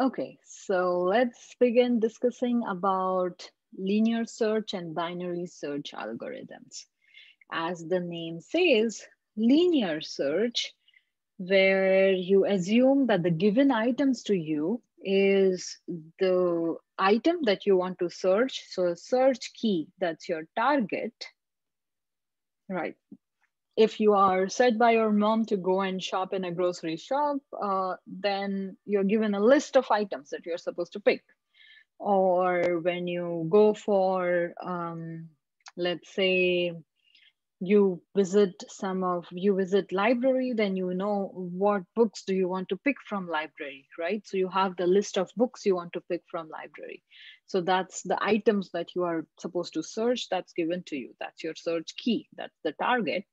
Okay, so let's begin discussing about linear search and binary search algorithms. As the name says, linear search, where you assume that the given items to you is the item that you want to search. So search key, that's your target, right? If you are said by your mom to go and shop in a grocery shop, uh, then you're given a list of items that you're supposed to pick. Or when you go for, um, let's say, you visit some of you visit library then you know what books do you want to pick from library right? So you have the list of books you want to pick from library. So that's the items that you are supposed to search that's given to you. That's your search key. That's the target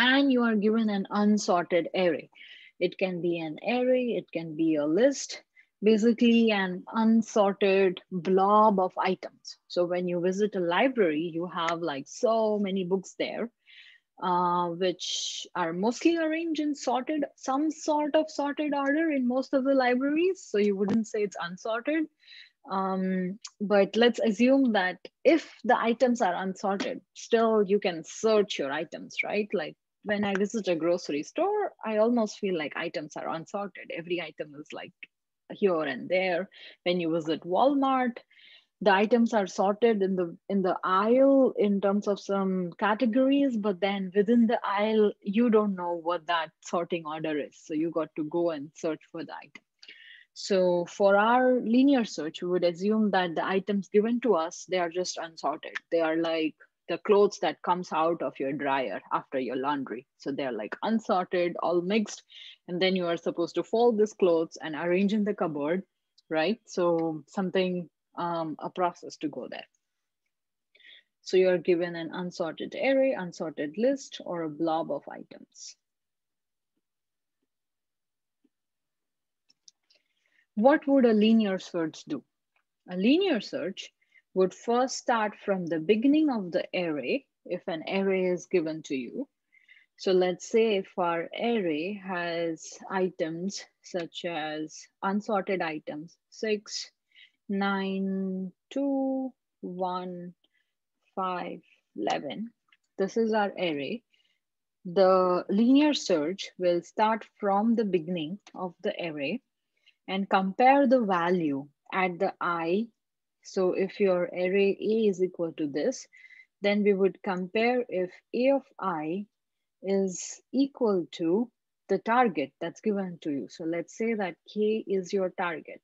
and you are given an unsorted array. It can be an array, it can be a list, basically an unsorted blob of items. So when you visit a library, you have like so many books there, uh, which are mostly arranged in sorted, some sort of sorted order in most of the libraries. So you wouldn't say it's unsorted. Um, but let's assume that if the items are unsorted, still you can search your items, right? Like when I visit a grocery store, I almost feel like items are unsorted. Every item is like here and there. When you visit Walmart, the items are sorted in the in the aisle in terms of some categories, but then within the aisle, you don't know what that sorting order is. So you got to go and search for the item. So for our linear search, we would assume that the items given to us, they are just unsorted. They are like the clothes that comes out of your dryer after your laundry. So they're like unsorted, all mixed. And then you are supposed to fold these clothes and arrange in the cupboard, right? So something, um, a process to go there. So you're given an unsorted array, unsorted list, or a blob of items. What would a linear search do? A linear search would first start from the beginning of the array, if an array is given to you. So let's say if our array has items such as unsorted items, six, nine, two, one, five, 11. This is our array. The linear search will start from the beginning of the array and compare the value at the i so if your array A is equal to this, then we would compare if A of I is equal to the target that's given to you. So let's say that K is your target.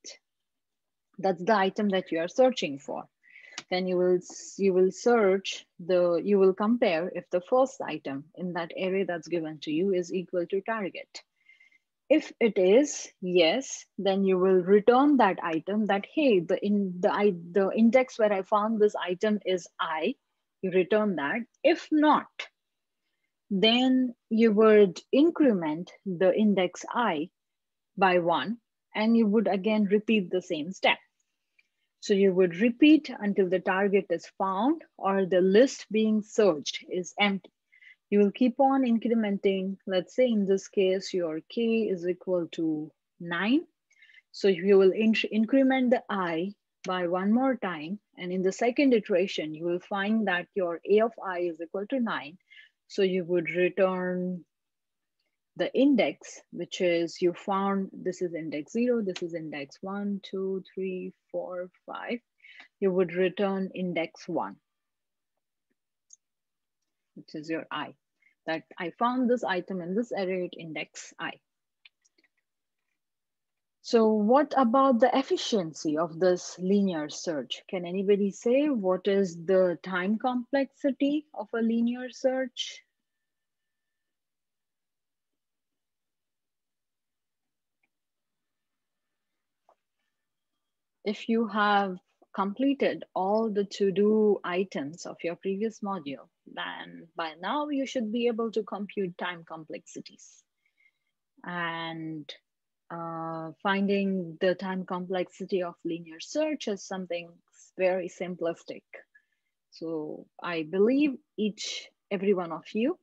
That's the item that you are searching for. Then you will, you will search the, you will compare if the first item in that array that's given to you is equal to target. If it is yes, then you will return that item that, hey, the, in, the, I, the index where I found this item is I, you return that. If not, then you would increment the index I by one, and you would again repeat the same step. So you would repeat until the target is found or the list being searched is empty you will keep on incrementing. Let's say in this case, your K is equal to nine. So you will increment the I by one more time. And in the second iteration, you will find that your A of I is equal to nine. So you would return the index, which is you found this is index zero, this is index one, two, three, four, five. You would return index one which is your I, that I found this item in this array at index I. So what about the efficiency of this linear search? Can anybody say what is the time complexity of a linear search? If you have completed all the to-do items of your previous module, then by now you should be able to compute time complexities. And uh, finding the time complexity of linear search is something very simplistic. So I believe each, every one of you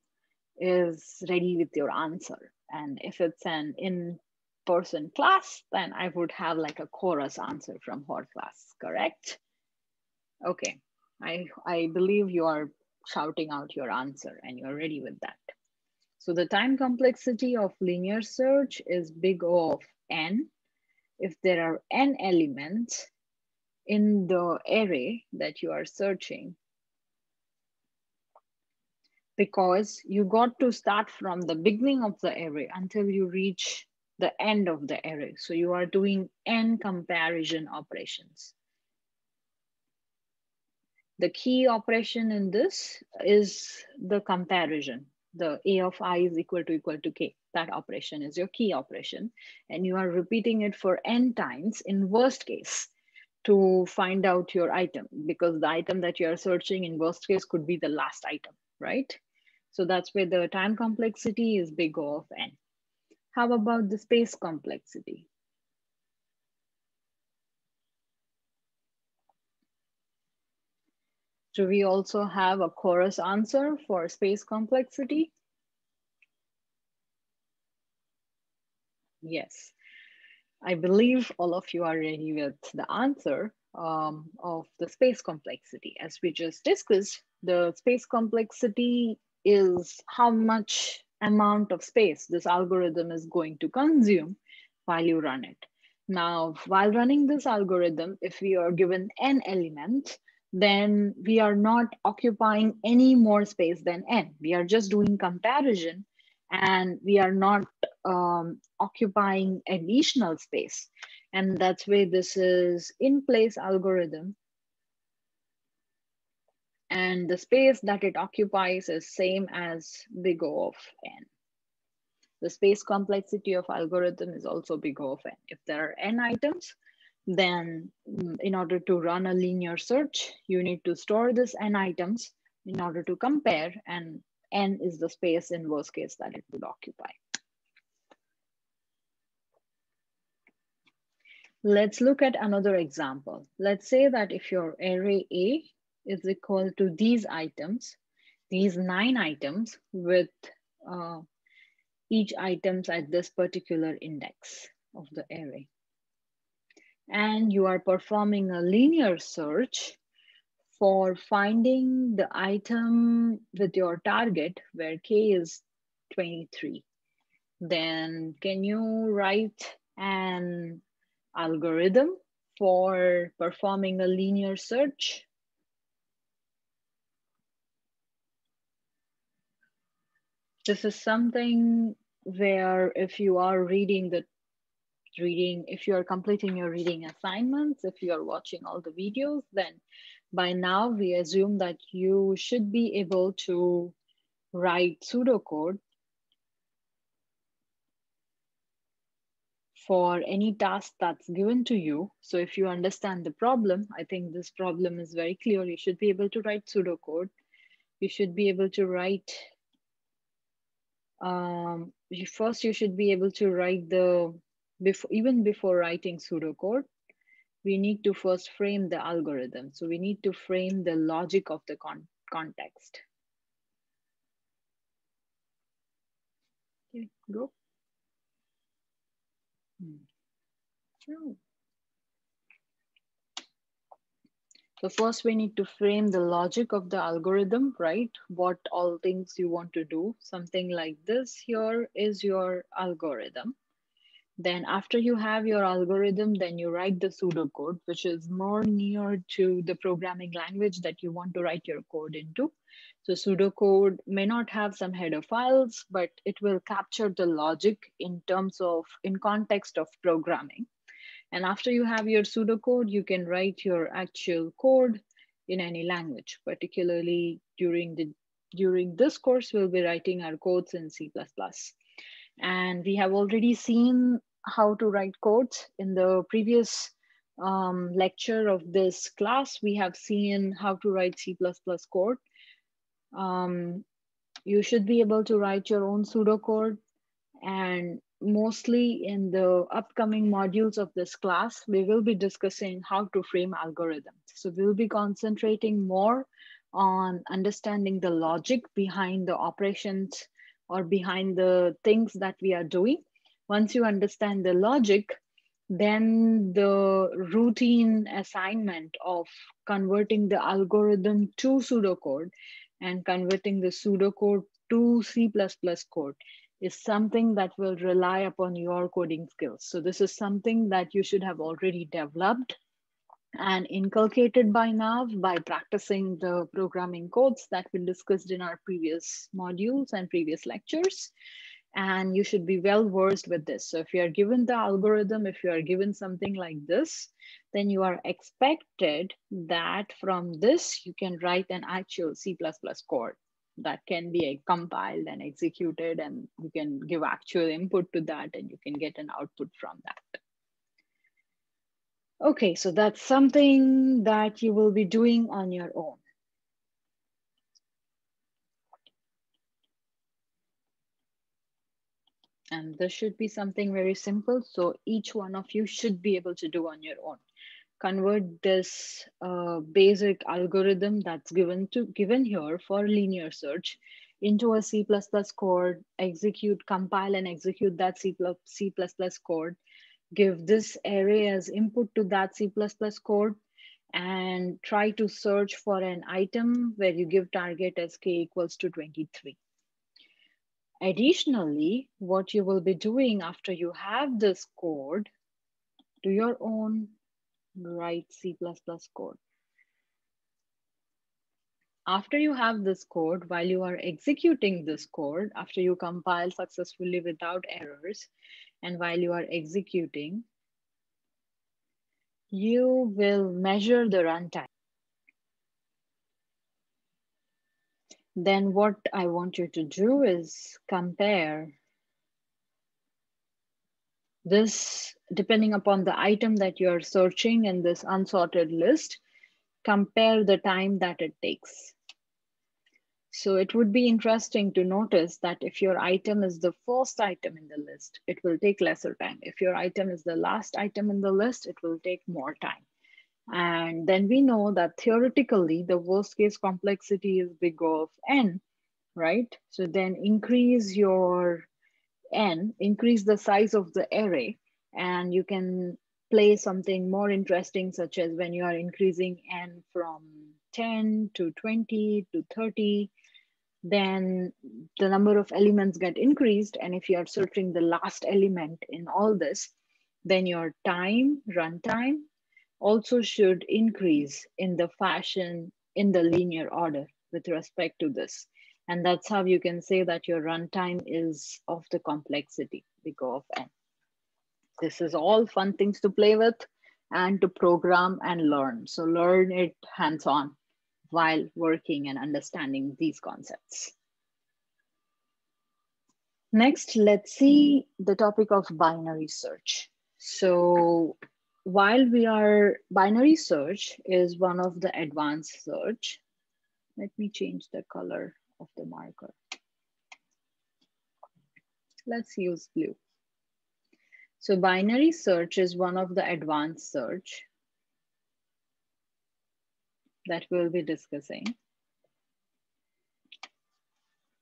is ready with your answer. And if it's an in person class, then I would have like a chorus answer from her class, correct? Okay, I, I believe you are shouting out your answer and you're ready with that. So the time complexity of linear search is big O of n. If there are n elements in the array that you are searching, because you got to start from the beginning of the array until you reach the end of the array. So you are doing n comparison operations. The key operation in this is the comparison. The a of i is equal to equal to k. That operation is your key operation. And you are repeating it for n times in worst case to find out your item because the item that you are searching in worst case could be the last item, right? So that's where the time complexity is big O of n. How about the space complexity? Do we also have a chorus answer for space complexity? Yes, I believe all of you are ready with the answer um, of the space complexity. As we just discussed, the space complexity is how much amount of space this algorithm is going to consume while you run it. Now, while running this algorithm, if we are given n elements, then we are not occupying any more space than n. We are just doing comparison and we are not um, occupying additional space. And that's why this is in place algorithm. And the space that it occupies is same as big O of n. The space complexity of algorithm is also big O of n. If there are n items, then mm, in order to run a linear search, you need to store this n items in order to compare and n is the space in worst case that it would occupy. Let's look at another example. Let's say that if your array A is equal to these items, these nine items with uh, each items at this particular index of the array and you are performing a linear search for finding the item with your target where k is 23 then can you write an algorithm for performing a linear search? This is something where if you are reading the reading, if you're completing your reading assignments, if you're watching all the videos, then by now we assume that you should be able to write pseudocode for any task that's given to you. So if you understand the problem, I think this problem is very clear. You should be able to write pseudocode. You should be able to write, um, first you should be able to write the before, even before writing pseudocode, we need to first frame the algorithm. So we need to frame the logic of the con context. Okay, go. Hmm. So first we need to frame the logic of the algorithm, right? What all things you want to do. Something like this here is your algorithm. Then after you have your algorithm, then you write the pseudocode, which is more near to the programming language that you want to write your code into. So pseudocode may not have some header files, but it will capture the logic in terms of, in context of programming. And after you have your pseudocode, you can write your actual code in any language, particularly during the during this course, we'll be writing our codes in C++. And we have already seen how to write codes in the previous um, lecture of this class. We have seen how to write C++ code. Um, you should be able to write your own pseudocode and mostly in the upcoming modules of this class, we will be discussing how to frame algorithms. So we'll be concentrating more on understanding the logic behind the operations or behind the things that we are doing Once you understand the logic, then the routine assignment of converting the algorithm to pseudocode and converting the pseudocode to C++ code is something that will rely upon your coding skills. So this is something that you should have already developed and inculcated by now by practicing the programming codes that we discussed in our previous modules and previous lectures. And you should be well versed with this. So if you are given the algorithm, if you are given something like this, then you are expected that from this, you can write an actual C++ code that can be compiled and executed and you can give actual input to that and you can get an output from that. Okay, so that's something that you will be doing on your own. And this should be something very simple. So each one of you should be able to do on your own. Convert this uh, basic algorithm that's given to given here for linear search into a C++ code, execute, compile and execute that C++, C++ code give this array as input to that C++ code and try to search for an item where you give target as k equals to 23. Additionally, what you will be doing after you have this code, do your own write C++ code. After you have this code, while you are executing this code, after you compile successfully without errors, and while you are executing, you will measure the runtime. Then what I want you to do is compare this, depending upon the item that you're searching in this unsorted list, compare the time that it takes. So it would be interesting to notice that if your item is the first item in the list, it will take lesser time. If your item is the last item in the list, it will take more time. And then we know that theoretically, the worst case complexity is big O of n, right? So then increase your n, increase the size of the array, and you can play something more interesting, such as when you are increasing n from 10 to 20 to 30, then the number of elements get increased. And if you are searching the last element in all this, then your time, runtime, also should increase in the fashion in the linear order with respect to this. And that's how you can say that your runtime is of the complexity, big O of n. This is all fun things to play with and to program and learn. So learn it hands-on while working and understanding these concepts. Next, let's see the topic of binary search. So while we are, binary search is one of the advanced search. Let me change the color of the marker. Let's use blue. So binary search is one of the advanced search that we'll be discussing.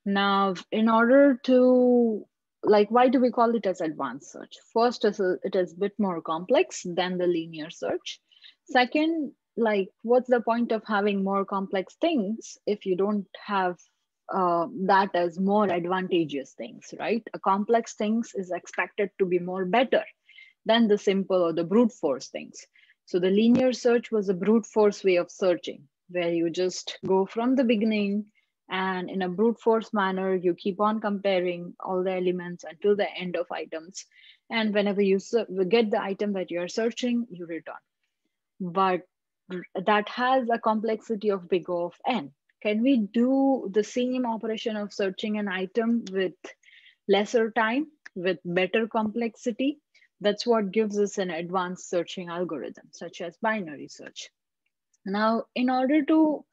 Now, in order to, like, why do we call it as advanced search? First, it is a bit more complex than the linear search. Second, like, what's the point of having more complex things if you don't have uh, that as more advantageous things, right? A complex things is expected to be more better than the simple or the brute force things. So the linear search was a brute force way of searching, where you just go from the beginning and in a brute force manner, you keep on comparing all the elements until the end of items. And whenever you get the item that you're searching, you return. But that has a complexity of big O of n. Can we do the same operation of searching an item with lesser time, with better complexity? That's what gives us an advanced searching algorithm, such as binary search. Now, in order to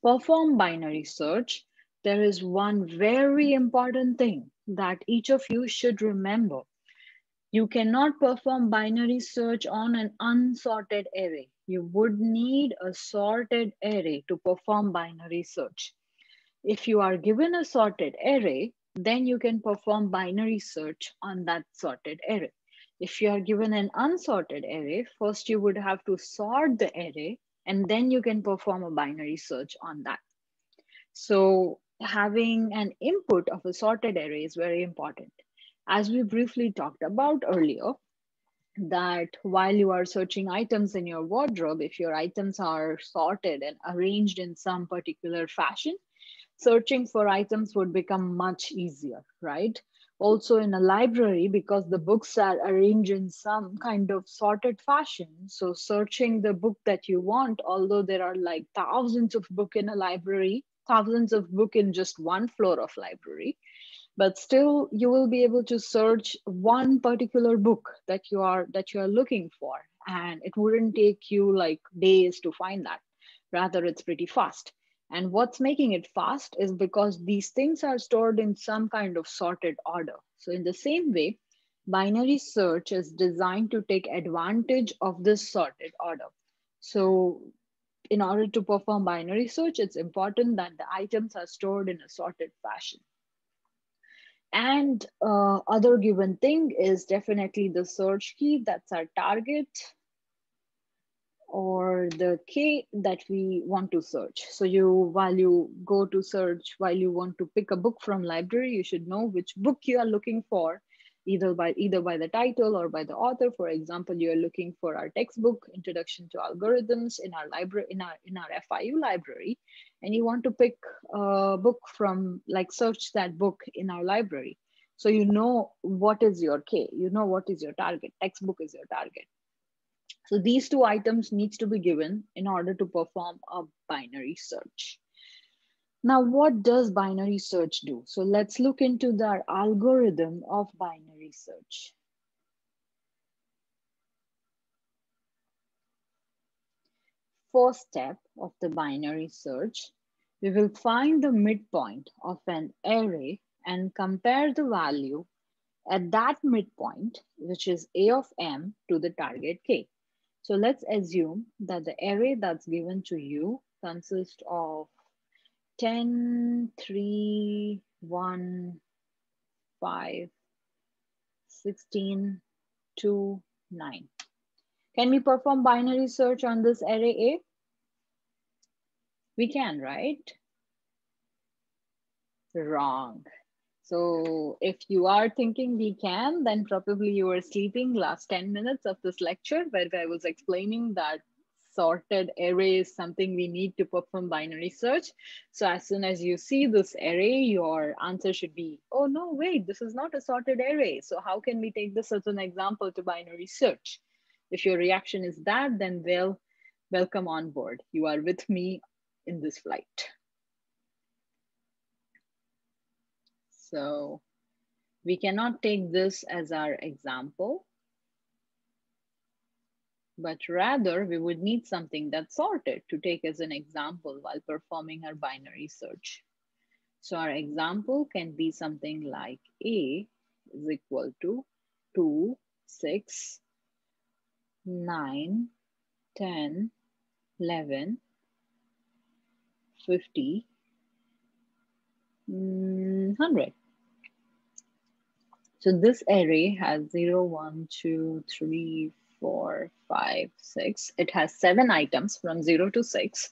perform binary search, there is one very important thing that each of you should remember. You cannot perform binary search on an unsorted array. You would need a sorted array to perform binary search. If you are given a sorted array, then you can perform binary search on that sorted array. If you are given an unsorted array, first you would have to sort the array and then you can perform a binary search on that. So having an input of a sorted array is very important. As we briefly talked about earlier, that while you are searching items in your wardrobe, if your items are sorted and arranged in some particular fashion, searching for items would become much easier, right? Also in a library, because the books are arranged in some kind of sorted fashion. So searching the book that you want, although there are like thousands of book in a library, thousands of book in just one floor of library, but still you will be able to search one particular book that you are that you are looking for. And it wouldn't take you like days to find that. Rather it's pretty fast and what's making it fast is because these things are stored in some kind of sorted order. So in the same way binary search is designed to take advantage of this sorted order. So in order to perform binary search it's important that the items are stored in a sorted fashion. And uh, other given thing is definitely the search key, that's our target or the key that we want to search. So you, while you go to search, while you want to pick a book from library, you should know which book you are looking for either by either by the title or by the author. For example, you're looking for our textbook, Introduction to Algorithms in our library, in our, in our FIU library, and you want to pick a book from, like search that book in our library. So you know what is your K, you know what is your target, textbook is your target. So these two items needs to be given in order to perform a binary search. Now, what does binary search do? So let's look into the algorithm of binary search. First step of the binary search, we will find the midpoint of an array and compare the value at that midpoint, which is A of M to the target K. So let's assume that the array that's given to you consists of 10, 3, 1, 5, 16, 2, 9. Can we perform binary search on this array A? We can, right? Wrong. So if you are thinking we can, then probably you were sleeping last 10 minutes of this lecture where I was explaining that sorted array is something we need to perform binary search. So as soon as you see this array, your answer should be, oh no, wait, this is not a sorted array. So how can we take this as an example to binary search? If your reaction is that, then well, welcome on board. You are with me in this flight. So we cannot take this as our example but rather we would need something that's sorted to take as an example while performing our binary search. So our example can be something like A is equal to 2, 6, 9, 10, 11, 50, 100. So this array has 0, 1, 2, 3, four, five, six. It has seven items from zero to six.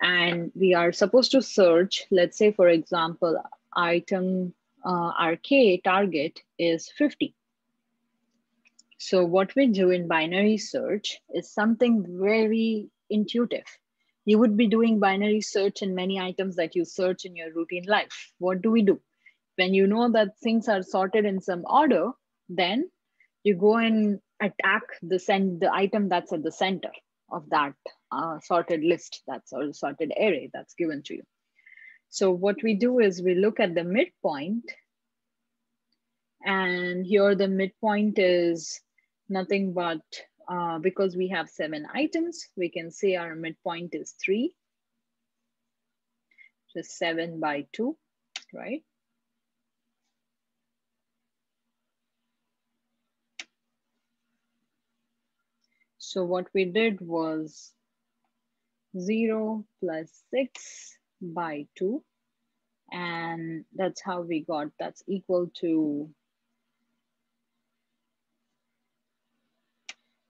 And we are supposed to search, let's say, for example, item uh, RK target is 50. So what we do in binary search is something very intuitive. You would be doing binary search in many items that you search in your routine life. What do we do? When you know that things are sorted in some order, then you go and attack the send the item that's at the center of that uh, sorted list that's or sorted array that's given to you. So what we do is we look at the midpoint and here the midpoint is nothing but uh, because we have seven items, we can say our midpoint is three, just seven by two, right? So what we did was 0 plus 6 by 2. And that's how we got that's equal to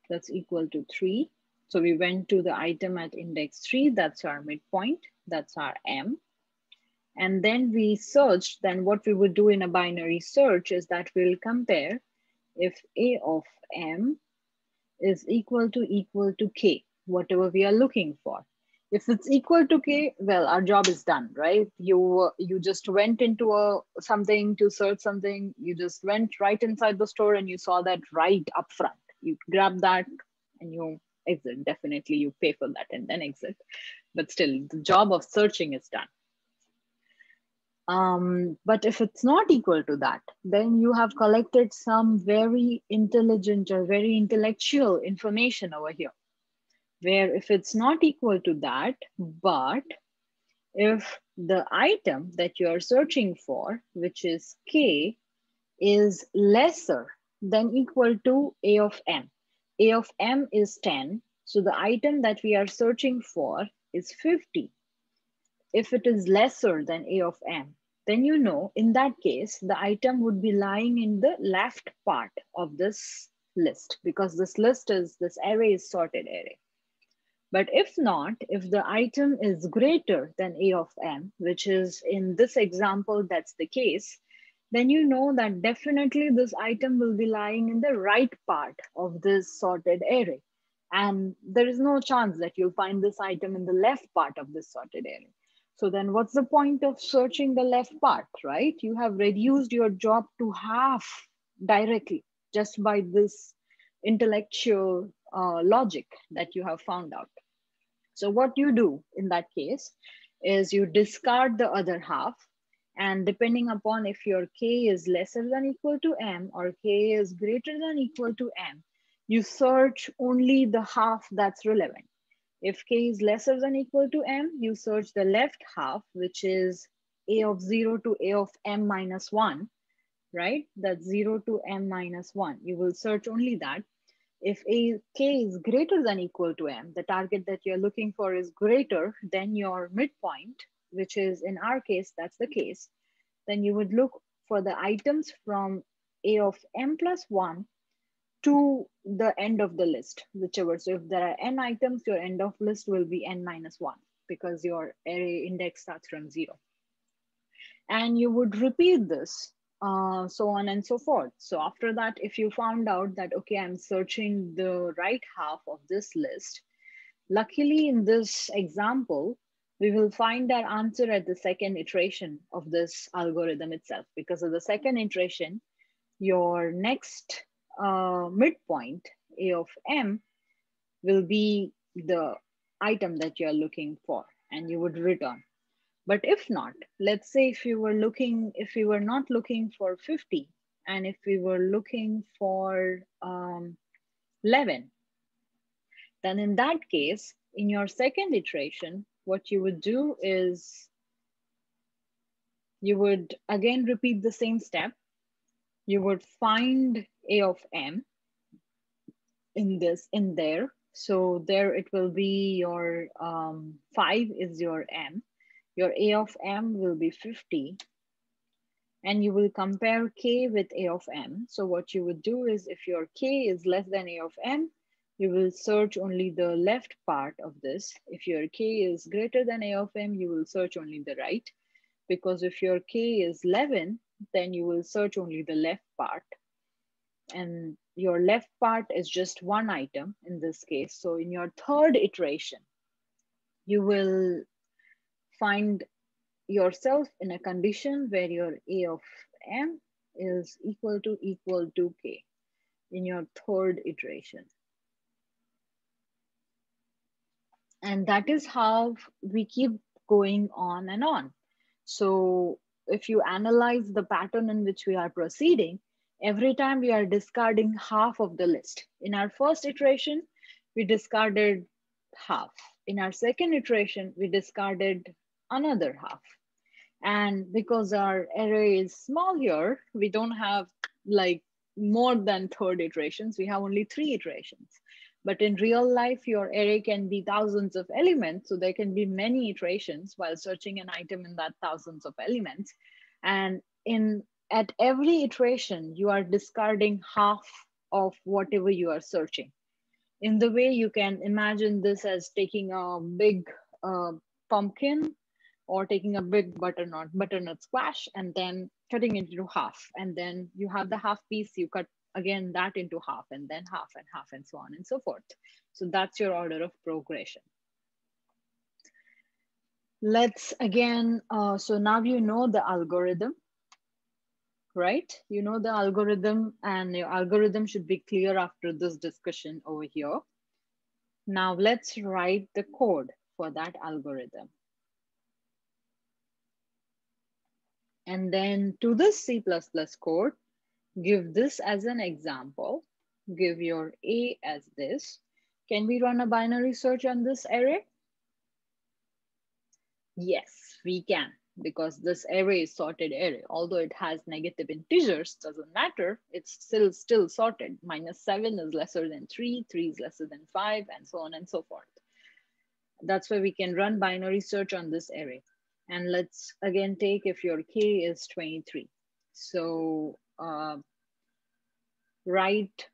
that's equal to three. So we went to the item at index three, that's our midpoint, that's our M. And then we searched, then what we would do in a binary search is that we'll compare if A of M is equal to equal to K, whatever we are looking for. If it's equal to K, well, our job is done, right? You, you just went into a something to search something, you just went right inside the store and you saw that right up front you grab that and you exit. Definitely you pay for that and then exit. But still, the job of searching is done. Um, but if it's not equal to that, then you have collected some very intelligent or very intellectual information over here. Where if it's not equal to that, but if the item that you are searching for, which is K, is lesser then equal to A of M. A of M is 10. So the item that we are searching for is 50. If it is lesser than A of M, then you know in that case, the item would be lying in the left part of this list because this list is, this array is sorted array. But if not, if the item is greater than A of M, which is in this example, that's the case, then you know that definitely this item will be lying in the right part of this sorted array. And there is no chance that you'll find this item in the left part of this sorted array. So then what's the point of searching the left part, right? You have reduced your job to half directly just by this intellectual uh, logic that you have found out. So what you do in that case is you discard the other half and depending upon if your k is lesser than equal to m or k is greater than equal to m, you search only the half that's relevant. If k is lesser than equal to m, you search the left half, which is a of 0 to a of m minus 1, right? That's 0 to m minus 1. You will search only that. If a k is greater than equal to m, the target that you're looking for is greater than your midpoint, which is in our case, that's the case, then you would look for the items from A of m plus one to the end of the list, whichever. So if there are n items, your end of list will be n minus one because your array index starts from zero. And you would repeat this, uh, so on and so forth. So after that, if you found out that, okay, I'm searching the right half of this list, luckily in this example, we will find our answer at the second iteration of this algorithm itself. Because of the second iteration, your next uh, midpoint, A of M, will be the item that you're looking for and you would return. But if not, let's say if you were looking, if we were not looking for 50 and if we were looking for um, 11, then in that case, in your second iteration, what you would do is you would again repeat the same step. You would find A of M in this, in there. So there it will be your um, five is your M. Your A of M will be 50 and you will compare K with A of M. So what you would do is if your K is less than A of M, you will search only the left part of this. If your k is greater than a of m, you will search only the right. Because if your k is 11, then you will search only the left part. And your left part is just one item in this case. So in your third iteration, you will find yourself in a condition where your a of m is equal to equal to k in your third iteration. And that is how we keep going on and on. So if you analyze the pattern in which we are proceeding, every time we are discarding half of the list. In our first iteration, we discarded half. In our second iteration, we discarded another half. And because our array is small here, we don't have like more than third iterations. We have only three iterations. But in real life, your array can be thousands of elements. So there can be many iterations while searching an item in that thousands of elements. And in at every iteration, you are discarding half of whatever you are searching. In the way you can imagine this as taking a big uh, pumpkin or taking a big butternut, butternut squash and then cutting it into half. And then you have the half piece, you cut again that into half and then half and half and so on and so forth. So that's your order of progression. Let's again, uh, so now you know the algorithm, right? You know the algorithm and your algorithm should be clear after this discussion over here. Now let's write the code for that algorithm. And then to this C++ code, give this as an example, give your A as this. Can we run a binary search on this array? Yes, we can because this array is sorted array. Although it has negative integers, doesn't matter. It's still still sorted. Minus seven is lesser than three, three is lesser than five, and so on and so forth. That's why we can run binary search on this array. And let's again take if your K is 23. So uh, write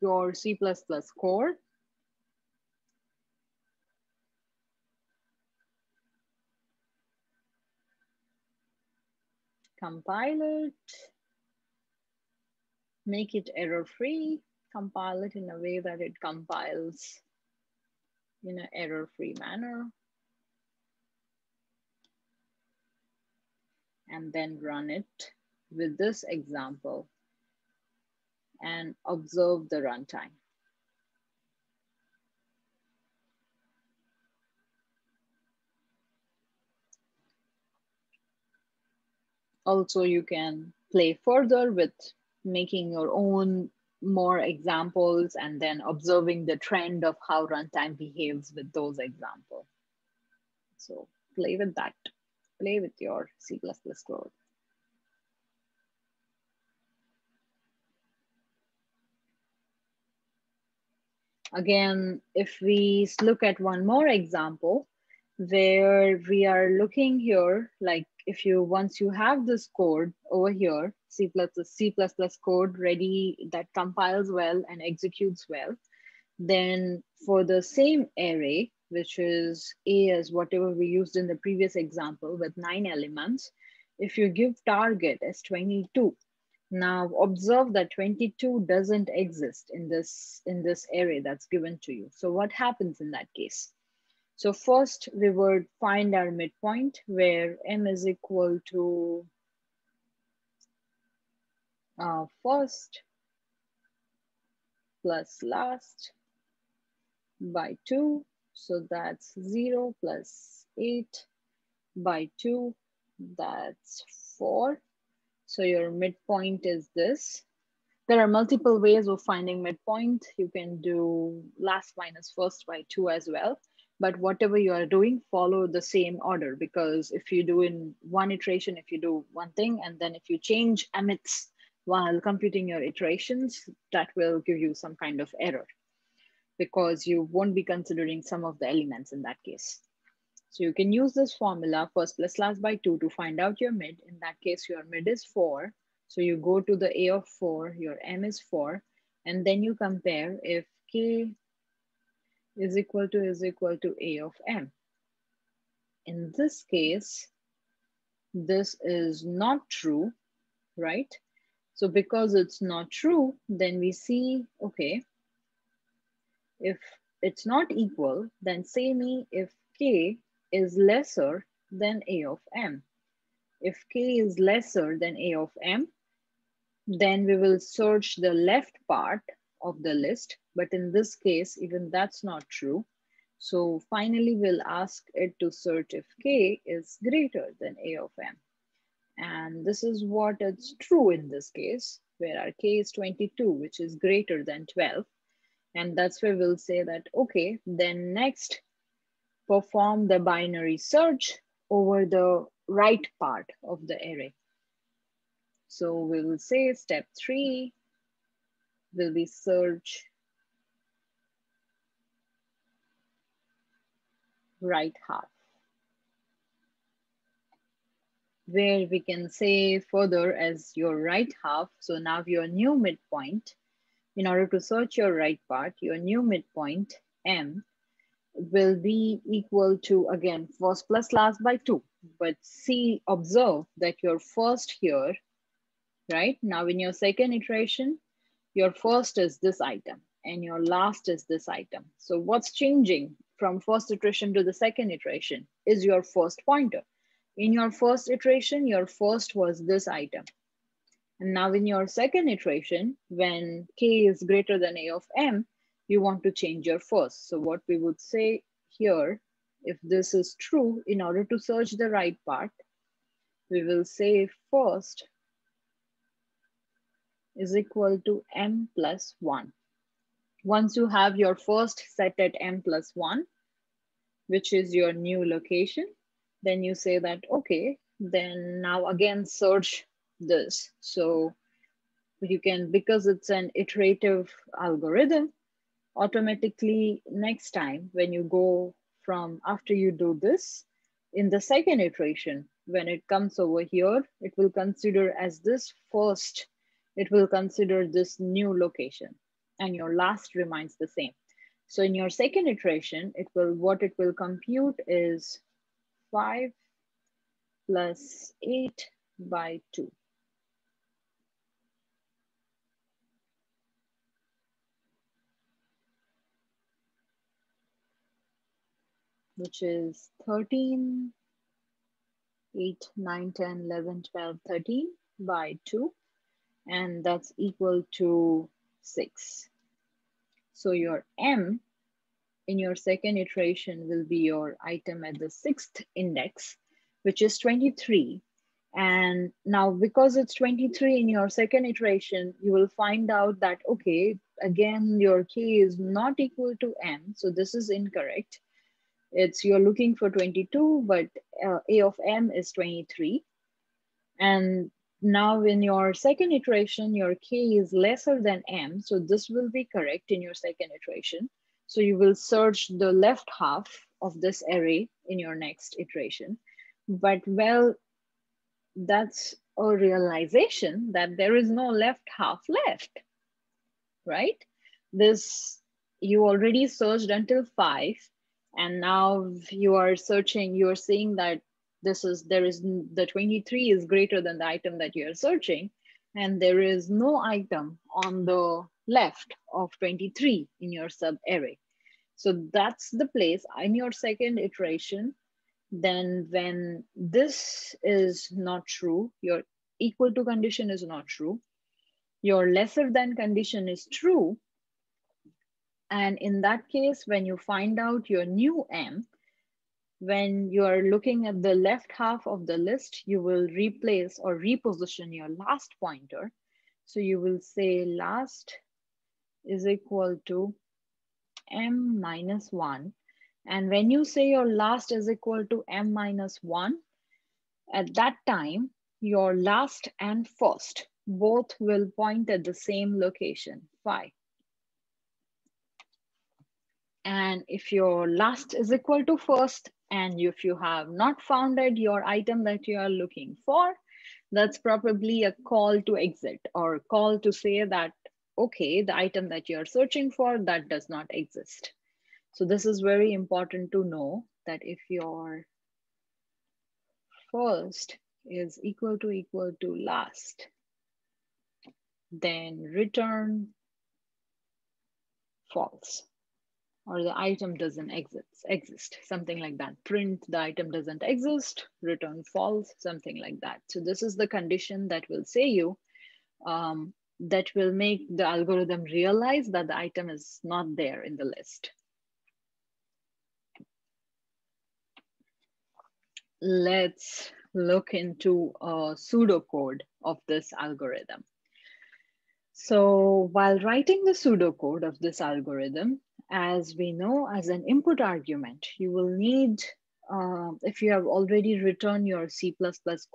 your C++ code. Compile it, make it error-free, compile it in a way that it compiles in an error-free manner. and then run it with this example and observe the runtime. Also, you can play further with making your own more examples and then observing the trend of how runtime behaves with those examples. So play with that play with your C++ code. Again, if we look at one more example, where we are looking here, like if you, once you have this code over here, C++, plus C++ code ready that compiles well and executes well, then for the same array, which is A as whatever we used in the previous example with nine elements. If you give target as 22, now observe that 22 doesn't exist in this, in this array that's given to you. So what happens in that case? So first we would find our midpoint where m is equal to uh, first plus last by two so that's 0 plus 8 by 2, that's 4. So your midpoint is this. There are multiple ways of finding midpoint. You can do last minus first by 2 as well. But whatever you are doing, follow the same order because if you do in one iteration, if you do one thing, and then if you change emits while computing your iterations, that will give you some kind of error because you won't be considering some of the elements in that case. So you can use this formula first plus last by two to find out your mid. In that case, your mid is four. So you go to the A of four, your M is four, and then you compare if K is equal to is equal to A of M. In this case, this is not true, right? So because it's not true, then we see, okay, if it's not equal, then say me if k is lesser than a of m. If k is lesser than a of m, then we will search the left part of the list. But in this case, even that's not true. So finally, we'll ask it to search if k is greater than a of m. And this is what is true in this case, where our k is 22, which is greater than 12. And that's where we'll say that, okay, then next perform the binary search over the right part of the array. So we will say step three will be search right half. Where we can say further as your right half, so now your new midpoint, in order to search your right part, your new midpoint M will be equal to, again, first plus last by two. But see, observe that your first here, right? Now in your second iteration, your first is this item and your last is this item. So what's changing from first iteration to the second iteration is your first pointer. In your first iteration, your first was this item. And now in your second iteration, when k is greater than a of m, you want to change your first. So what we would say here, if this is true, in order to search the right part, we will say first is equal to m plus 1. Once you have your first set at m plus 1, which is your new location, then you say that, okay, then now again search this. So you can, because it's an iterative algorithm, automatically next time when you go from after you do this, in the second iteration, when it comes over here, it will consider as this first, it will consider this new location and your last remains the same. So in your second iteration, it will what it will compute is 5 plus 8 by 2. Which is 13, 8, 9, 10, 11, 12, 13 by 2. And that's equal to 6. So your M in your second iteration will be your item at the sixth index, which is 23. And now because it's 23 in your second iteration, you will find out that, okay, again, your K is not equal to M. So this is incorrect. It's you're looking for 22, but uh, A of M is 23. And now in your second iteration, your K is lesser than M. So this will be correct in your second iteration. So you will search the left half of this array in your next iteration. But well, that's a realization that there is no left half left, right? This, you already searched until five, and now you are searching, you're seeing that this is there is the 23 is greater than the item that you are searching. And there is no item on the left of 23 in your sub array so that's the place in your second iteration. Then when this is not true your equal to condition is not true. Your lesser than condition is true and in that case when you find out your new m when you are looking at the left half of the list, you will replace or reposition your last pointer. So you will say last is equal to m minus 1. And when you say your last is equal to m minus 1, at that time, your last and first both will point at the same location, phi. And if your last is equal to first and if you have not founded your item that you are looking for, that's probably a call to exit or call to say that, okay, the item that you're searching for, that does not exist. So this is very important to know that if your first is equal to equal to last, then return false or the item doesn't exist, exist, something like that. Print the item doesn't exist, return false, something like that. So this is the condition that will say you, um, that will make the algorithm realize that the item is not there in the list. Let's look into a pseudocode of this algorithm. So while writing the pseudocode of this algorithm, as we know, as an input argument, you will need, uh, if you have already written your C++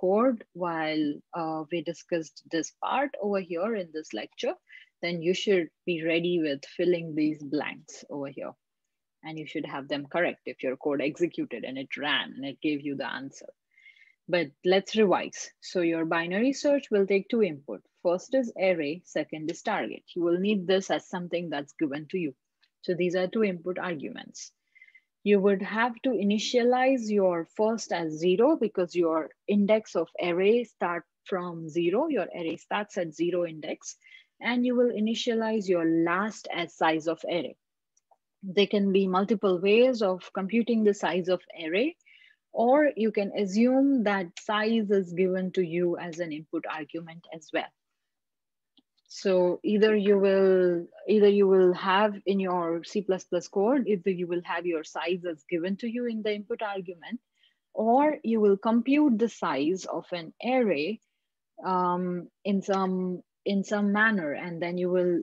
code while uh, we discussed this part over here in this lecture, then you should be ready with filling these blanks over here. and you should have them correct if your code executed and it ran and it gave you the answer. But let's revise. So your binary search will take two input. First is array, second is target. You will need this as something that's given to you. So these are two input arguments. You would have to initialize your first as zero because your index of array start from zero. Your array starts at zero index and you will initialize your last as size of array. There can be multiple ways of computing the size of array, or you can assume that size is given to you as an input argument as well. So either you will either you will have in your C++ code, either you will have your size as given to you in the input argument, or you will compute the size of an array um, in some in some manner, and then you will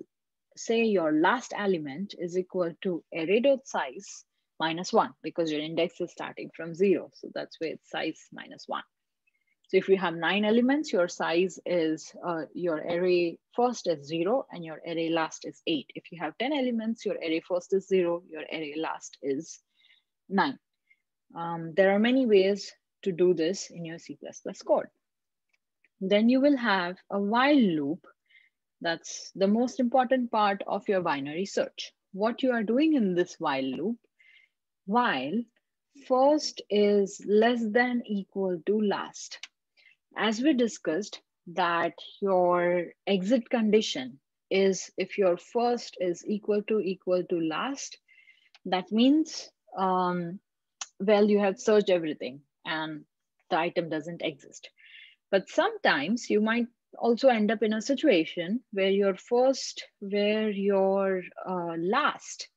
say your last element is equal to array dot size minus one because your index is starting from zero. So that's where it's size minus one. So if you have nine elements, your size is uh, your array first is zero and your array last is eight. If you have 10 elements, your array first is zero, your array last is nine. Um, there are many ways to do this in your C++ code. Then you will have a while loop. That's the most important part of your binary search. What you are doing in this while loop, while first is less than equal to last. As we discussed that your exit condition is if your first is equal to equal to last, that means, um, well, you have searched everything and the item doesn't exist. But sometimes you might also end up in a situation where your first, where your uh, last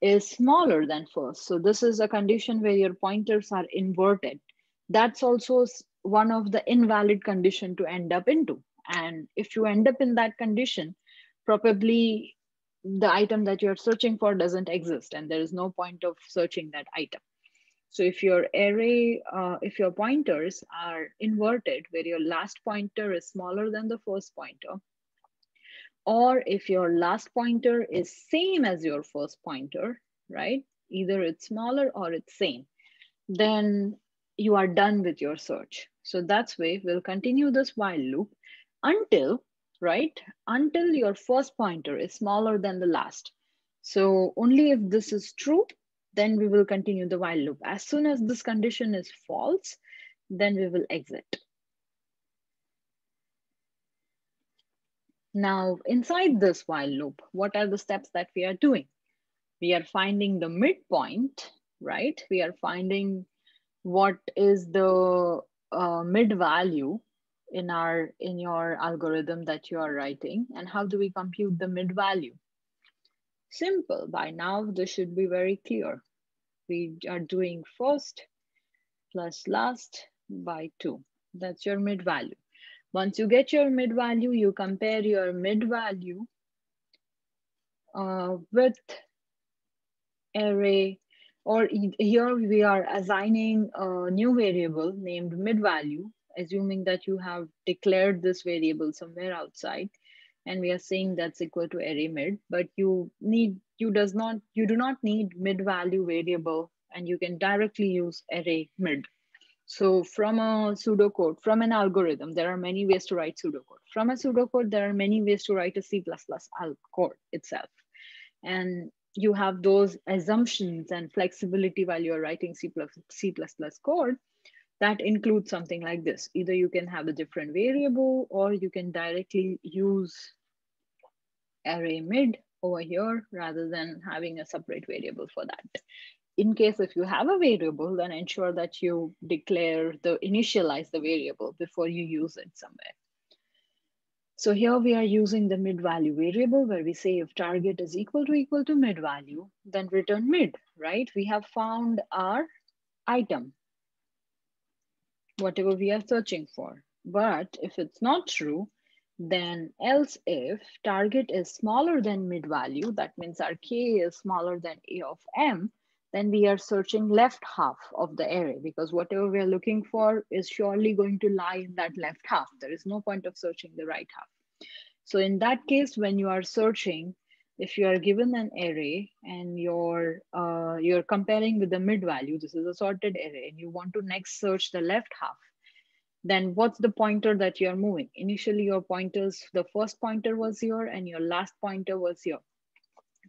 is smaller than first. So this is a condition where your pointers are inverted. That's also one of the invalid condition to end up into. And if you end up in that condition, probably the item that you're searching for doesn't exist and there is no point of searching that item. So if your array, uh, if your pointers are inverted, where your last pointer is smaller than the first pointer, or if your last pointer is same as your first pointer, right? Either it's smaller or it's same, then you are done with your search. So that's way we'll continue this while loop until, right? Until your first pointer is smaller than the last. So only if this is true, then we will continue the while loop. As soon as this condition is false, then we will exit. Now, inside this while loop, what are the steps that we are doing? We are finding the midpoint, right? We are finding what is the uh, mid value in our in your algorithm that you are writing and how do we compute the mid value simple by now this should be very clear we are doing first plus last by 2. That's your mid value. Once you get your mid value, you compare your mid value uh, with array, or here we are assigning a new variable named mid value, assuming that you have declared this variable somewhere outside and we are saying that's equal to array mid, but you need, you does not, you do not need mid value variable and you can directly use array mid. So from a pseudocode, from an algorithm, there are many ways to write pseudocode. From a pseudocode, there are many ways to write a C++ code itself. And you have those assumptions and flexibility while you're writing C++, C++ code that includes something like this. Either you can have a different variable or you can directly use array mid over here rather than having a separate variable for that. In case if you have a variable, then ensure that you declare the initialize the variable before you use it somewhere. So here we are using the mid value variable where we say if target is equal to equal to mid value, then return mid, right? We have found our item, whatever we are searching for. But if it's not true, then else if target is smaller than mid value, that means our k is smaller than a of m, then we are searching left half of the array because whatever we are looking for is surely going to lie in that left half. There is no point of searching the right half. So in that case, when you are searching if you are given an array and you're uh, you're comparing with the mid value, this is a sorted array, and you want to next search the left half, then what's the pointer that you're moving? Initially, your pointers, the first pointer was here, and your last pointer was here.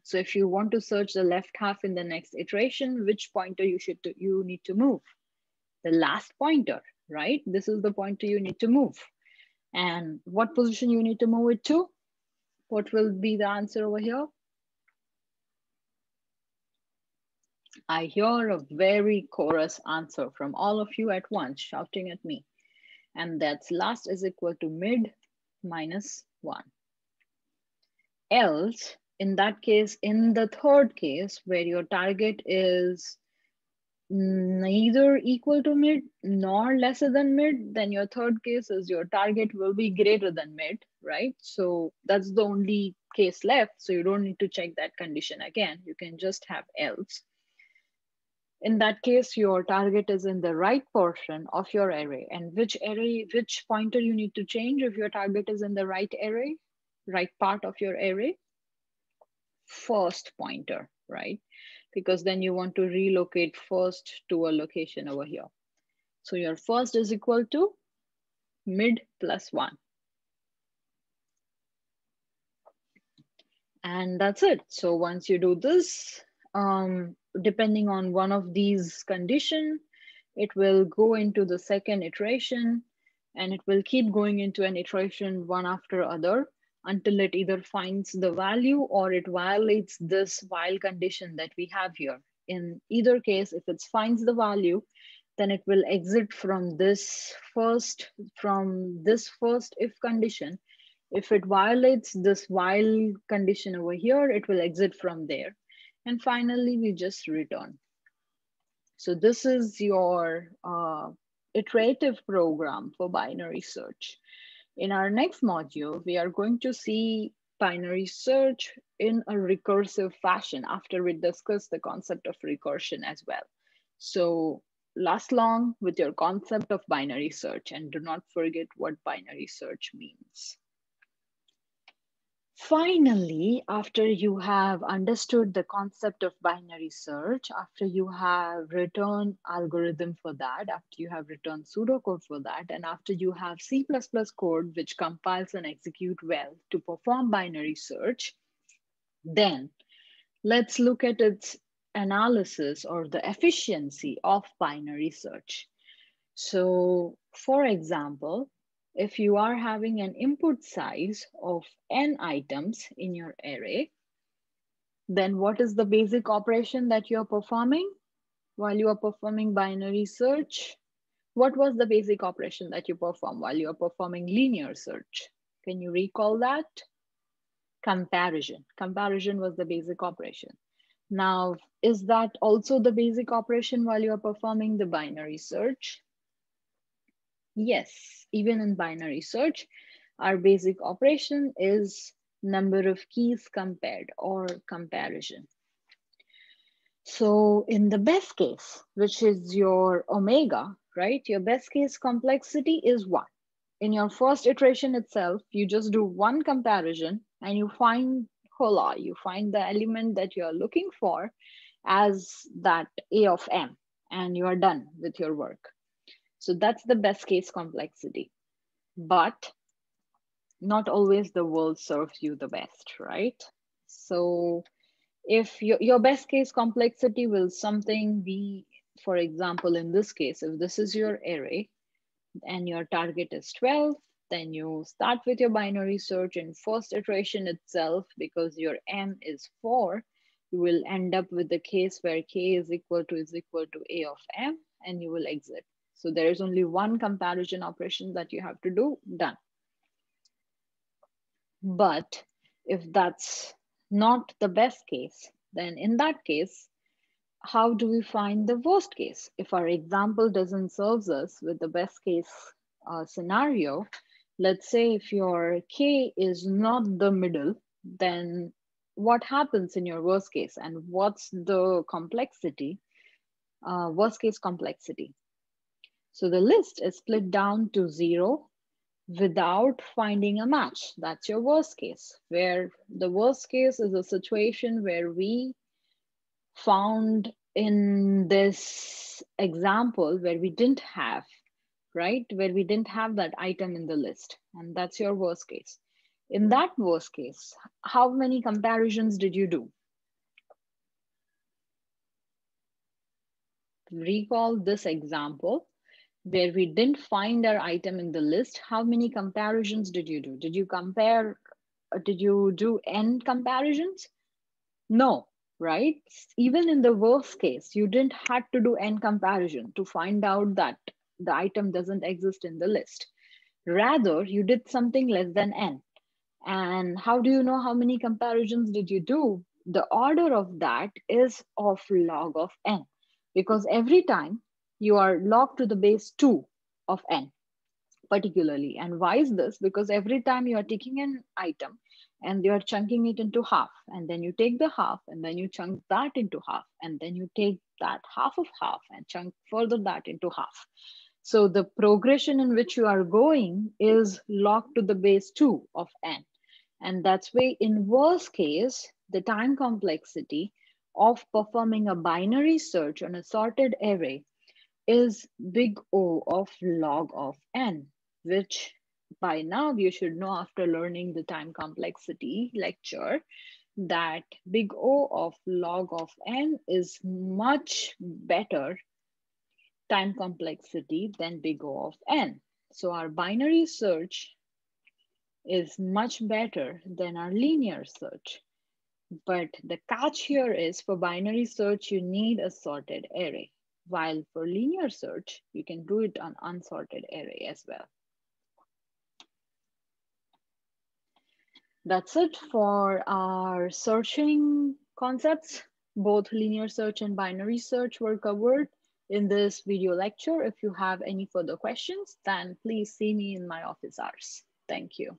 So if you want to search the left half in the next iteration, which pointer you should you need to move? The last pointer, right? This is the pointer you need to move. And what position you need to move it to? What will be the answer over here? I hear a very chorus answer from all of you at once shouting at me. And that's last is equal to mid minus one. Else, in that case, in the third case where your target is neither equal to mid nor lesser than mid, then your third case is your target will be greater than mid, right? So that's the only case left. So you don't need to check that condition again. You can just have else. In that case, your target is in the right portion of your array. And which array, which pointer you need to change if your target is in the right array, right part of your array? First pointer, right? because then you want to relocate first to a location over here. So your first is equal to mid plus one. And that's it. So once you do this, um, depending on one of these condition, it will go into the second iteration and it will keep going into an iteration one after other until it either finds the value or it violates this while condition that we have here. In either case, if it finds the value, then it will exit from this first, from this first if condition. If it violates this while condition over here, it will exit from there. And finally, we just return. So this is your uh, iterative program for binary search. In our next module, we are going to see binary search in a recursive fashion after we discuss the concept of recursion as well. So last long with your concept of binary search and do not forget what binary search means. Finally, after you have understood the concept of binary search, after you have written algorithm for that, after you have written pseudocode for that, and after you have C++ code which compiles and execute well to perform binary search, then let's look at its analysis or the efficiency of binary search. So for example, if you are having an input size of n items in your array, then what is the basic operation that you're performing while you are performing binary search? What was the basic operation that you perform while you are performing linear search? Can you recall that? Comparison. Comparison was the basic operation. Now, is that also the basic operation while you are performing the binary search? Yes, even in binary search, our basic operation is number of keys compared or comparison. So in the best case, which is your omega, right? Your best case complexity is one. In your first iteration itself, you just do one comparison and you find hola, you find the element that you're looking for as that A of M and you are done with your work. So that's the best case complexity. But not always the world serves you the best, right? So if your, your best case complexity will something be, for example, in this case, if this is your array and your target is 12, then you start with your binary search in first iteration itself because your M is four, you will end up with the case where K is equal to is equal to A of M and you will exit. So there is only one comparison operation that you have to do, done. But if that's not the best case, then in that case, how do we find the worst case? If our example doesn't serve us with the best case uh, scenario, let's say if your K is not the middle, then what happens in your worst case and what's the complexity, uh, worst case complexity? So the list is split down to zero, without finding a match. That's your worst case, where the worst case is a situation where we found in this example where we didn't have, right? Where we didn't have that item in the list. And that's your worst case. In that worst case, how many comparisons did you do? Recall this example where we didn't find our item in the list, how many comparisons did you do? Did you compare, uh, did you do n comparisons? No, right? Even in the worst case, you didn't had to do n comparison to find out that the item doesn't exist in the list. Rather, you did something less than n. And how do you know how many comparisons did you do? The order of that is of log of n because every time you are log to the base 2 of n particularly. And why is this? Because every time you are taking an item and you are chunking it into half, and then you take the half and then you chunk that into half, and then you take that half of half and chunk further that into half. So the progression in which you are going is log to the base 2 of n. And that's why in worst case, the time complexity of performing a binary search on a sorted array is big O of log of n, which by now you should know after learning the time complexity lecture that big O of log of n is much better time complexity than big O of n. So our binary search is much better than our linear search. But the catch here is for binary search, you need a sorted array. While for linear search, you can do it on unsorted array as well. That's it for our searching concepts. Both linear search and binary search were covered in this video lecture. If you have any further questions, then please see me in my office hours. Thank you.